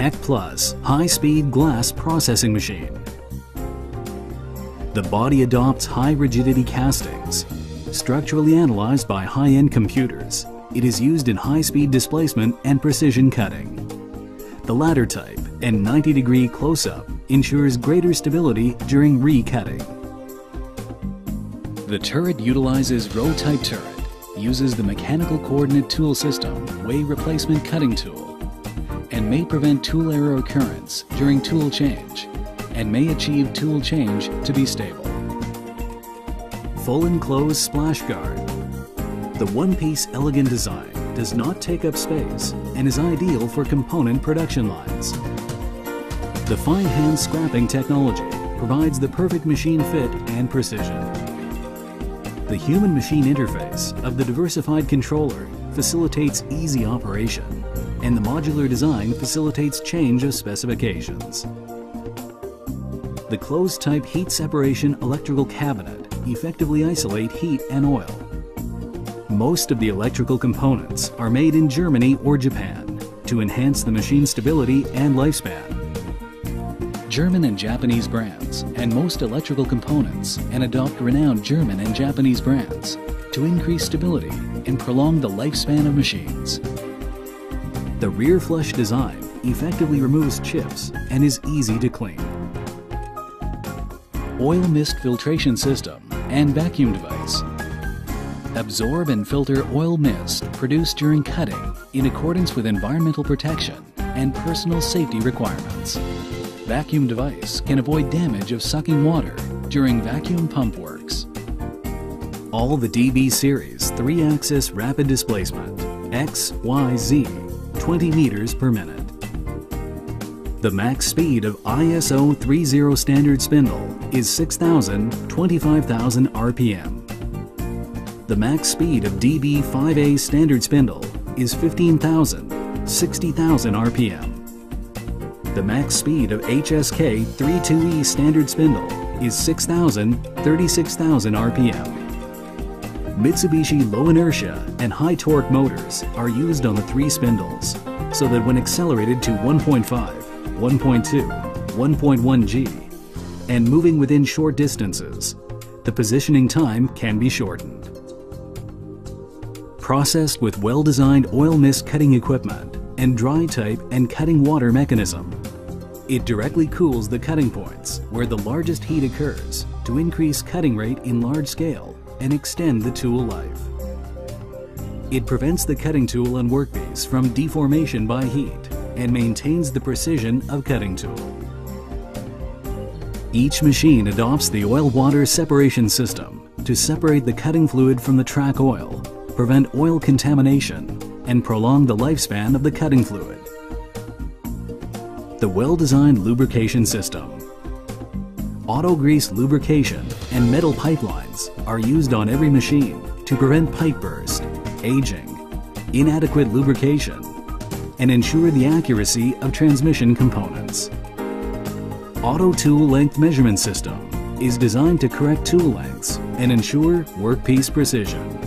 Tech Plus high-speed glass processing machine. The body adopts high rigidity castings. Structurally analyzed by high-end computers, it is used in high-speed displacement and precision cutting. The ladder type and 90 degree close-up ensures greater stability during recutting. The turret utilizes row-type turret, uses the mechanical coordinate tool system way replacement cutting tool, and may prevent tool error occurrence during tool change and may achieve tool change to be stable. Full enclosed splash guard. The one-piece elegant design does not take up space and is ideal for component production lines. The fine hand scrapping technology provides the perfect machine fit and precision. The human-machine interface of the diversified controller facilitates easy operation, and the modular design facilitates change of specifications. The closed-type heat separation electrical cabinet effectively isolate heat and oil. Most of the electrical components are made in Germany or Japan to enhance the machine stability and lifespan. German and Japanese brands and most electrical components and adopt renowned German and Japanese brands to increase stability and prolong the lifespan of machines. The rear flush design effectively removes chips and is easy to clean oil mist filtration system, and vacuum device. Absorb and filter oil mist produced during cutting in accordance with environmental protection and personal safety requirements. Vacuum device can avoid damage of sucking water during vacuum pump works. All the DB series 3-axis rapid displacement X, Y, Z 20 meters per minute. The max speed of ISO 30 standard spindle is 6,000 25,000 RPM. The max speed of DB5A standard spindle is 15,000 60,000 RPM. The max speed of HSK 32E standard spindle is 6,000 36,000 RPM. Mitsubishi low inertia and high torque motors are used on the three spindles so that when accelerated to 1.5 1.2, 1.1G, and moving within short distances, the positioning time can be shortened. Processed with well-designed oil mist cutting equipment and dry type and cutting water mechanism, it directly cools the cutting points where the largest heat occurs to increase cutting rate in large scale and extend the tool life. It prevents the cutting tool and workpiece from deformation by heat and maintains the precision of cutting tool. Each machine adopts the oil-water separation system to separate the cutting fluid from the track oil, prevent oil contamination, and prolong the lifespan of the cutting fluid. The well-designed lubrication system. Auto grease lubrication and metal pipelines are used on every machine to prevent pipe burst, aging, inadequate lubrication, and ensure the accuracy of transmission components. Auto Tool Length Measurement System is designed to correct tool lengths and ensure workpiece precision.